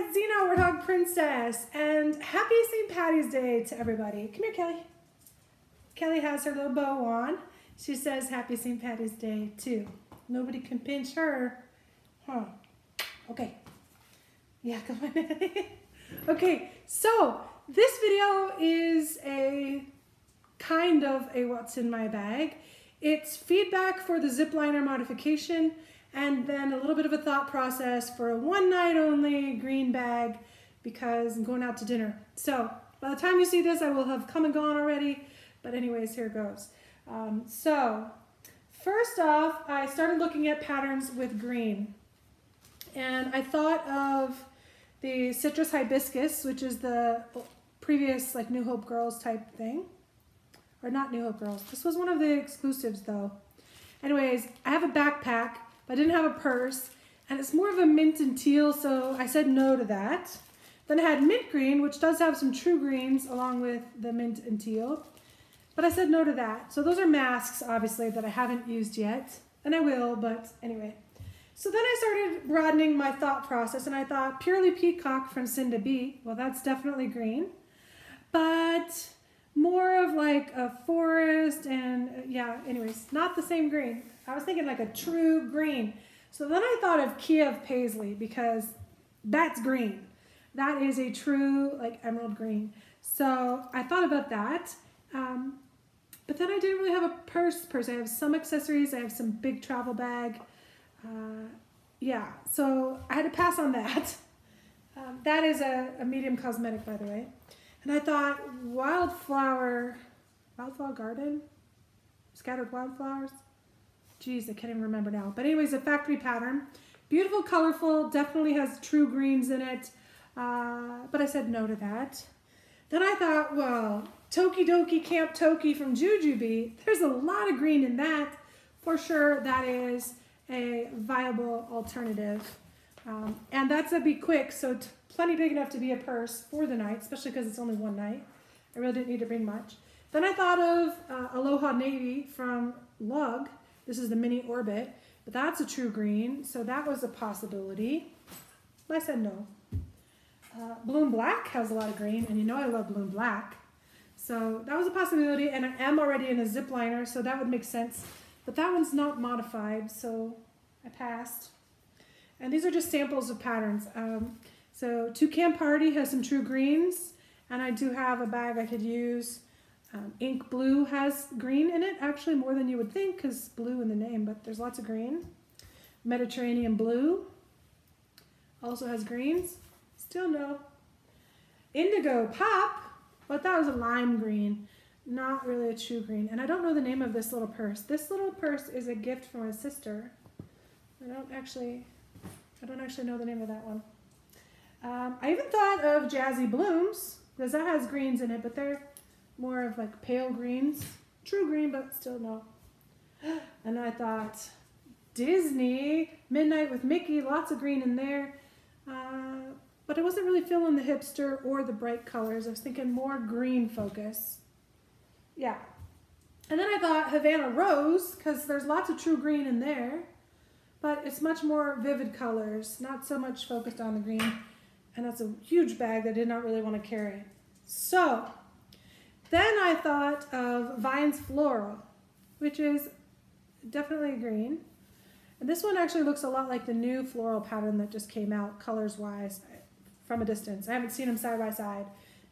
it's Xena, Warthog Princess, and happy St. Patty's Day to everybody. Come here, Kelly. Kelly has her little bow on. She says happy St. Patty's Day, too. Nobody can pinch her. Huh. Okay. Yeah, come on. okay, so this video is a kind of a what's in my bag. It's feedback for the zipliner modification and then a little bit of a thought process for a one night only green bag because I'm going out to dinner. So by the time you see this, I will have come and gone already. But anyways, here goes. Um, so first off, I started looking at patterns with green. And I thought of the citrus hibiscus, which is the previous like New Hope Girls type thing. Or not New Hope Girls. This was one of the exclusives though. Anyways, I have a backpack but I didn't have a purse. And it's more of a mint and teal, so I said no to that. Then I had mint green, which does have some true greens along with the mint and teal. But I said no to that. So those are masks, obviously, that I haven't used yet. And I will, but anyway. So then I started broadening my thought process, and I thought Purely Peacock from Cinda B, well, that's definitely green. But more of like a forest and, uh, yeah, anyways, not the same green. I was thinking like a true green. So then I thought of Kiev Paisley because that's green. That is a true like emerald green. So I thought about that. Um, but then I didn't really have a purse purse. I have some accessories. I have some big travel bag. Uh, yeah, so I had to pass on that. Um, that is a, a medium cosmetic, by the way. And I thought wildflower, wildflower garden, scattered wildflowers. Geez, I can't even remember now. But anyways, a factory pattern. Beautiful, colorful, definitely has true greens in it. Uh, but I said no to that. Then I thought, well, Tokidoki Camp Toki from Jujube, there's a lot of green in that. For sure, that is a viable alternative. Um, and that's a be quick, so plenty big enough to be a purse for the night, especially because it's only one night. I really didn't need to bring much. Then I thought of uh, Aloha Navy from Lug. This is the mini orbit, but that's a true green, so that was a possibility. I said no. Uh, Bloom Black has a lot of green, and you know I love Bloom Black. So that was a possibility, and I am already in a zip liner, so that would make sense. But that one's not modified, so I passed. And these are just samples of patterns. Um, so Toucan Party has some true greens, and I do have a bag I could use. Um, ink blue has green in it, actually more than you would think because blue in the name, but there's lots of green. Mediterranean blue also has greens. Still no. Indigo pop, but that was a lime green, not really a true green. And I don't know the name of this little purse. This little purse is a gift from my sister. I don't actually, I don't actually know the name of that one. Um, I even thought of Jazzy Blooms because that has greens in it, but they're more of like pale greens. True green, but still no. And I thought, Disney, Midnight with Mickey, lots of green in there. Uh, but I wasn't really feeling the hipster or the bright colors. I was thinking more green focus. Yeah. And then I thought Havana Rose, because there's lots of true green in there. But it's much more vivid colors, not so much focused on the green. And that's a huge bag that I did not really want to carry. So, then I thought of Vines Floral, which is definitely green. And this one actually looks a lot like the new floral pattern that just came out colors-wise from a distance. I haven't seen them side by side.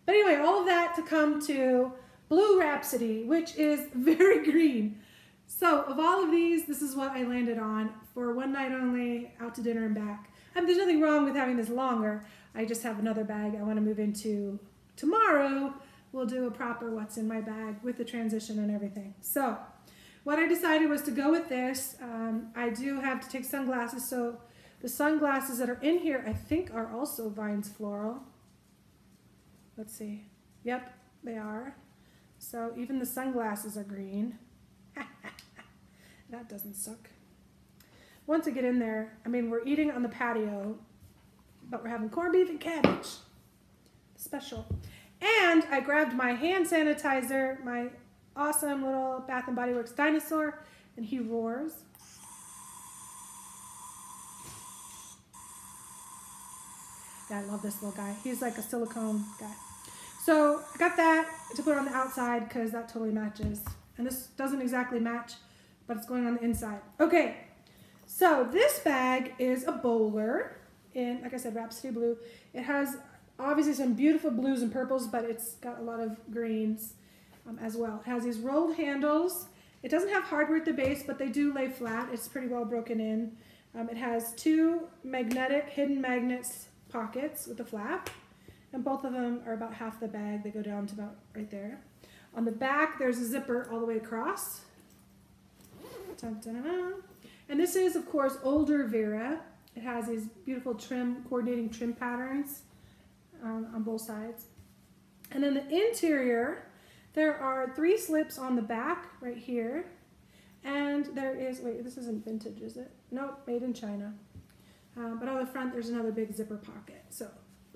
But anyway, all of that to come to Blue Rhapsody, which is very green. So of all of these, this is what I landed on for one night only, out to dinner and back. And there's nothing wrong with having this longer. I just have another bag I want to move into tomorrow we'll do a proper what's in my bag with the transition and everything. So what I decided was to go with this. Um, I do have to take sunglasses, so the sunglasses that are in here I think are also Vines Floral. Let's see. Yep, they are. So even the sunglasses are green. That doesn't suck. Once I get in there, I mean, we're eating on the patio, but we're having corned beef and cabbage. Special. And I grabbed my hand sanitizer, my awesome little Bath and Body Works dinosaur, and he roars. Yeah, I love this little guy. He's like a silicone guy. So I got that to put on the outside because that totally matches. And this doesn't exactly match, but it's going on the inside. Okay, so this bag is a bowler in, like I said, Rhapsody Blue. It has obviously some beautiful blues and purples, but it's got a lot of greens um, as well. It has these rolled handles. It doesn't have hardware at the base, but they do lay flat. It's pretty well broken in. Um, it has two magnetic hidden magnets pockets with a flap, and both of them are about half the bag. They go down to about right there. On the back, there's a zipper all the way across. Dun, dun, dun. And this is, of course, older Vera. It has these beautiful trim, coordinating trim patterns um, on both sides. And in the interior, there are three slips on the back right here. And there is, wait, this isn't vintage, is it? Nope, made in China. Um, but on the front, there's another big zipper pocket. So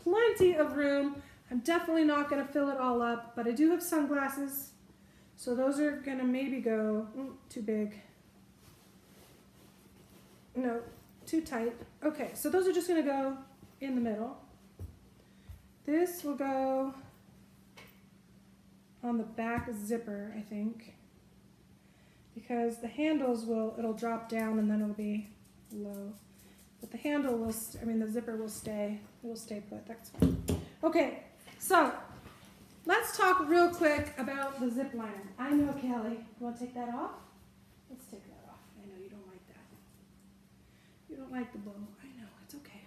plenty of room. I'm definitely not going to fill it all up, but I do have sunglasses. So those are going to maybe go mm, too big. No, too tight. Okay, so those are just going to go in the middle. This will go on the back zipper, I think, because the handles will, it'll drop down and then it'll be low. But the handle will, I mean, the zipper will stay, it will stay put, that's fine. Okay, so let's talk real quick about the zip liner. I know, Kelly, you want to take that off? Let's take that off. I know you don't like that. You don't like the bow. I know, it's okay.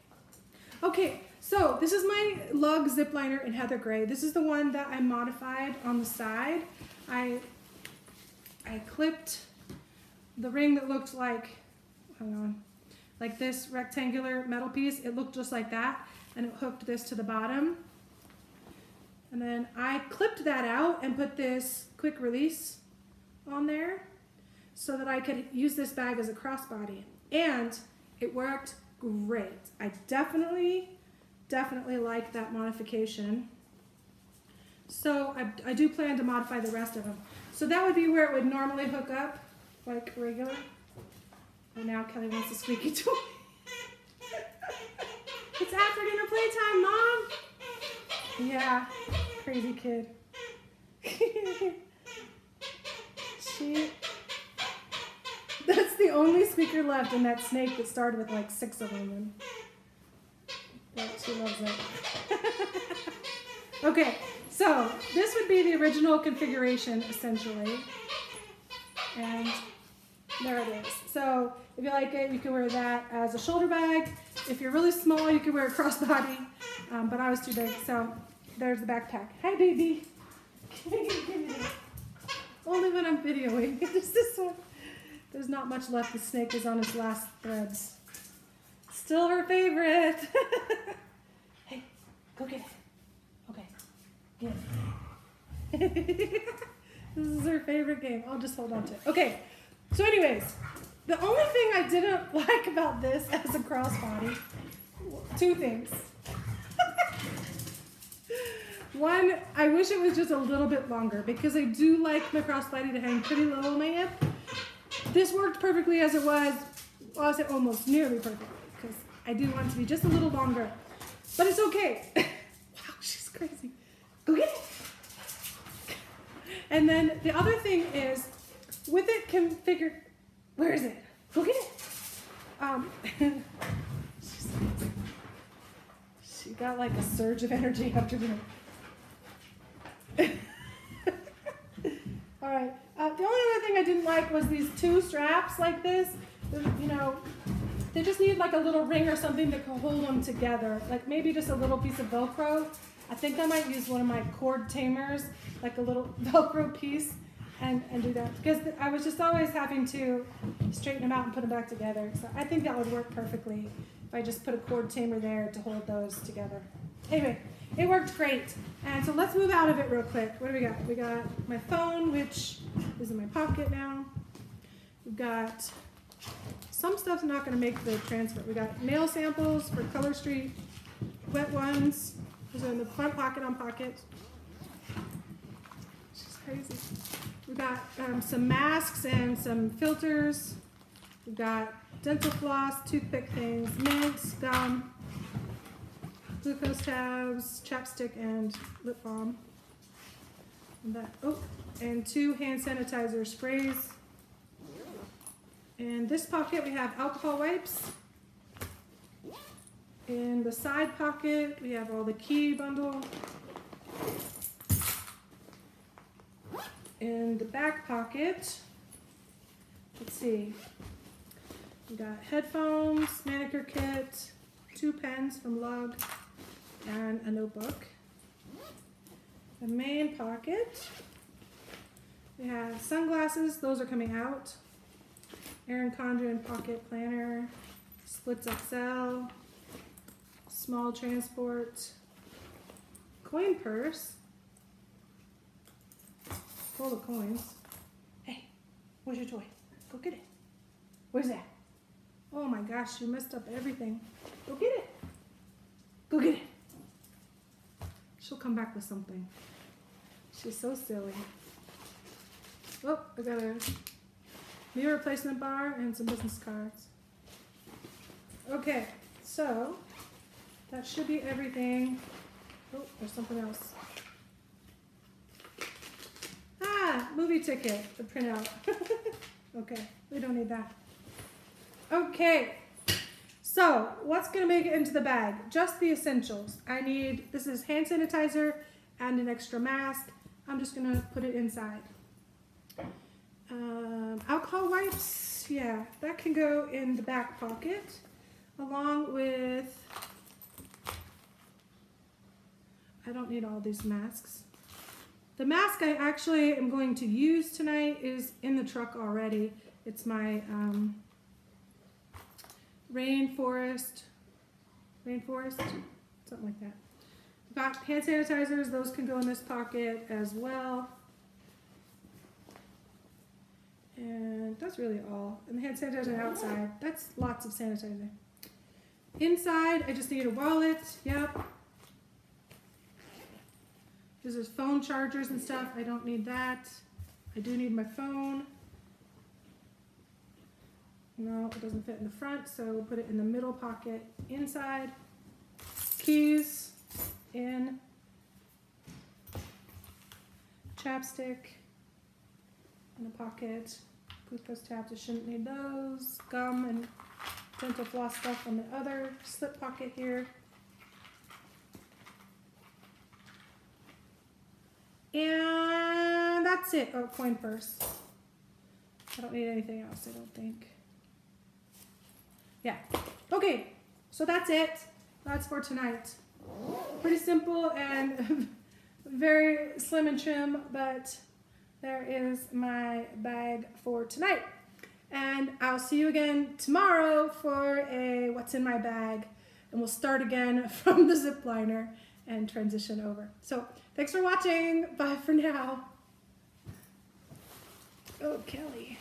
Okay, so this is my lug zip liner in Heather Gray. This is the one that I modified on the side. I, I clipped the ring that looked like, hang on, like this rectangular metal piece. It looked just like that and it hooked this to the bottom. And then I clipped that out and put this quick release on there so that I could use this bag as a crossbody. And it worked great. I definitely, definitely like that modification. So I, I do plan to modify the rest of them. So that would be where it would normally hook up, like regular. And now Kelly wants a squeaky toy. it's after dinner playtime, Mom. Yeah, crazy kid. she, that's the only squeaker left in that snake that started with like six of them. And she loves it. okay, so this would be the original configuration essentially. And there it is. So if you like it, you can wear that as a shoulder bag. If you're really small, you can wear a crossbody. Um, but I was too big, so there's the backpack. Hi, baby. Only when I'm videoing. Just this one. There's not much left. The snake is on its last threads. Still her favorite. hey, go get it. Okay, get it. this is her favorite game. I'll just hold on to it. Okay, so anyways, the only thing I didn't like about this as a crossbody, two things. One, I wish it was just a little bit longer because I do like my crossbody to hang pretty low on my hip. This worked perfectly as it was. Well, I say almost nearly perfectly because I do want it to be just a little longer. But it's okay. wow, she's crazy. Go get it. And then the other thing is, with it configured, where is it? Go get it. Um, she got like a surge of energy after doing All right. Uh, the only other thing I didn't like was these two straps like this. You know, they just need like a little ring or something to hold them together. Like maybe just a little piece of Velcro. I think I might use one of my cord tamers, like a little Velcro piece, and, and do that. Because I was just always having to straighten them out and put them back together. So I think that would work perfectly if I just put a cord tamer there to hold those together. Anyway, it worked great. And so let's move out of it real quick. What do we got? We got my phone, which is in my pocket now. We've got some stuff's not going to make the transfer. We got nail samples for Color Street, wet ones. Those are in the front pocket on pocket. She's crazy. We've got um, some masks and some filters. We've got dental floss, toothpick things, mints, gum, glucose tabs, chapstick, and lip balm. And that, oh, and two hand sanitizer sprays. In this pocket, we have alcohol wipes. In the side pocket, we have all the key bundle. In the back pocket, let's see, we got headphones, manicure kit, two pens from Lug, and a notebook. The main pocket, we have sunglasses, those are coming out. Erin Condren pocket planner, splits XL, small transport, coin purse, full of coins. Hey, where's your toy? Go get it. Where's that? Oh my gosh, you messed up everything. Go get it. Go get it. She'll come back with something. She's so silly. Oh, I got a mirror replacement bar and some business cards. Okay, so that should be everything. Oh, there's something else. Ah, movie ticket, the printout. okay, we don't need that. Okay, so what's gonna make it into the bag? Just the essentials. I need, this is hand sanitizer and an extra mask. I'm just gonna put it inside. Um, alcohol wipes, yeah, that can go in the back pocket along with, I don't need all these masks. The mask I actually am going to use tonight is in the truck already. It's my um, rainforest, rainforest, something like that. Got hand sanitizers, those can go in this pocket as well. And that's really all. And the hand sanitizer outside, that's lots of sanitizer. Inside, I just need a wallet, yep. This is phone chargers and stuff, I don't need that. I do need my phone. No, it doesn't fit in the front, so put it in the middle pocket inside. Keys in. Chapstick in the pocket. Glucose tabs, I shouldn't need those. Gum and dental floss stuff on the other slip pocket here. And that's it. Oh, coin purse. I don't need anything else, I don't think. Yeah. Okay, so that's it. That's for tonight. Pretty simple and very slim and trim, but there is my bag for tonight. And I'll see you again tomorrow for a what's in my bag. And we'll start again from the zip liner and transition over. So thanks for watching. Bye for now. Oh, Kelly.